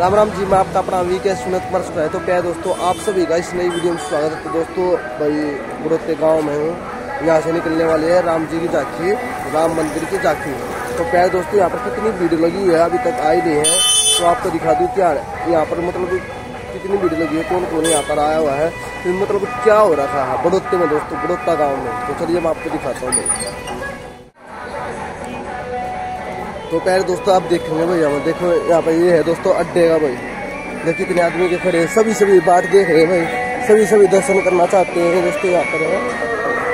राम राम जी, मैं आपका अपना वी के सुनत कुमार सुना है। तो क्या दोस्तों, आप सभी का इस नई वीडियो में स्वागत है। तो दोस्तों, भाई बुरोते गाँव में हूँ। यहाँ से निकलने वाले हैं राम जी की झांकी, राम मंदिर की झांकी। तो क्या दोस्तों, यहाँ पर कितनी भीड़ लगी हुई है, अभी तक आई नहीं है। तो आपको दिखा दूँ क्या यहाँ पर मतलब कितनी भीड़ लगी है कौन कौन यहाँ पर आया हुआ है। तो मतलब क्या हो रहा था बड़ोते में दोस्तों बड़ोता गाँव में। तो चलिए, मैं आपको दिखाता हूँ। तो पहले दोस्तों आप देखेंगे भाई, यहाँ देखो, यहाँ पर ये है दोस्तों अड्डे का भाई। देखिए कितने आदमी के खड़े हैं। सभी सभी बात देख रहे हैं भाई। सभी सभी दर्शन करना चाहते हैं दोस्तों, यहाँ पर।